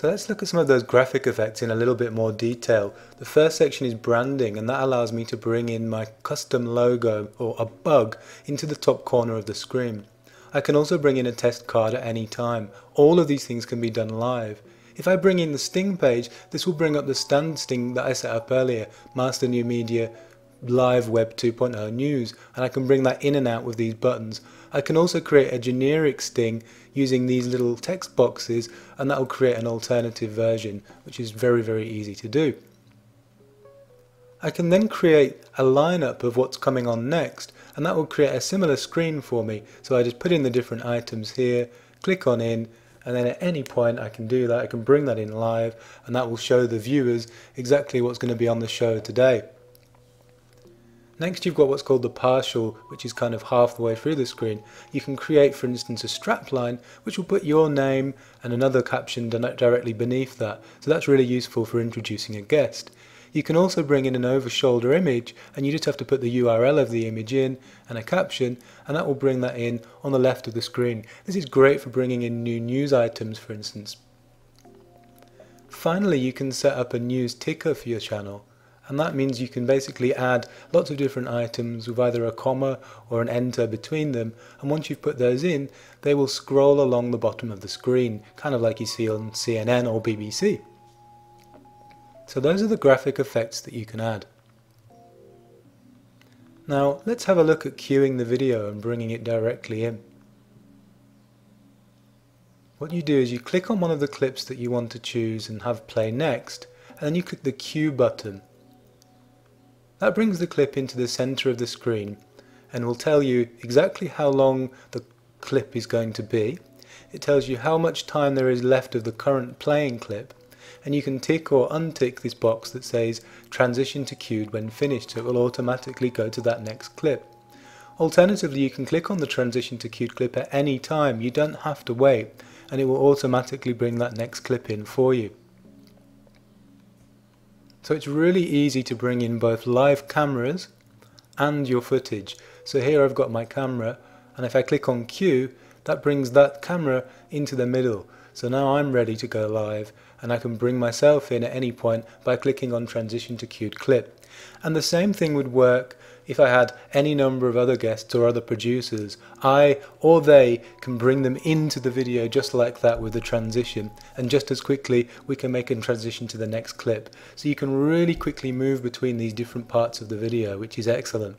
So let's look at some of those graphic effects in a little bit more detail. The first section is branding and that allows me to bring in my custom logo or a bug into the top corner of the screen. I can also bring in a test card at any time. All of these things can be done live. If I bring in the Sting page, this will bring up the stand Sting that I set up earlier, Master New Media Live Web 2.0 News, and I can bring that in and out with these buttons. I can also create a generic Sting using these little text boxes, and that will create an alternative version, which is very, very easy to do. I can then create a lineup of what's coming on next, and that will create a similar screen for me. So I just put in the different items here, click on in, and then at any point I can do that, I can bring that in live and that will show the viewers exactly what's going to be on the show today. Next you've got what's called the partial, which is kind of half the way through the screen. You can create, for instance, a strapline, which will put your name and another caption directly beneath that. So that's really useful for introducing a guest. You can also bring in an over-shoulder image and you just have to put the URL of the image in and a caption and that will bring that in on the left of the screen. This is great for bringing in new news items for instance. Finally you can set up a news ticker for your channel and that means you can basically add lots of different items with either a comma or an enter between them and once you've put those in they will scroll along the bottom of the screen kind of like you see on CNN or BBC. So those are the graphic effects that you can add. Now let's have a look at cueing the video and bringing it directly in. What you do is you click on one of the clips that you want to choose and have play next, and then you click the Cue button. That brings the clip into the center of the screen and will tell you exactly how long the clip is going to be. It tells you how much time there is left of the current playing clip and you can tick or untick this box that says transition to cued when finished so it will automatically go to that next clip. Alternatively you can click on the transition to cued clip at any time, you don't have to wait and it will automatically bring that next clip in for you. So it's really easy to bring in both live cameras and your footage. So here I've got my camera and if I click on cue that brings that camera into the middle. So now I'm ready to go live and I can bring myself in at any point by clicking on transition to cued clip. And the same thing would work if I had any number of other guests or other producers. I or they can bring them into the video just like that with the transition and just as quickly we can make a transition to the next clip. So you can really quickly move between these different parts of the video which is excellent.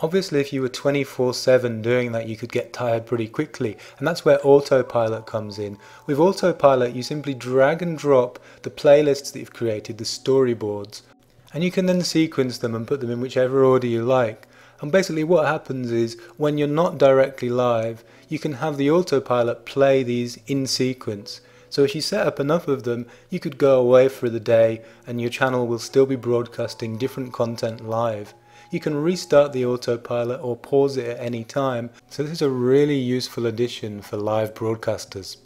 Obviously if you were 24-7 doing that you could get tired pretty quickly and that's where autopilot comes in. With autopilot you simply drag and drop the playlists that you've created, the storyboards, and you can then sequence them and put them in whichever order you like. And basically what happens is when you're not directly live you can have the autopilot play these in sequence. So if you set up enough of them, you could go away for the day and your channel will still be broadcasting different content live. You can restart the autopilot or pause it at any time, so this is a really useful addition for live broadcasters.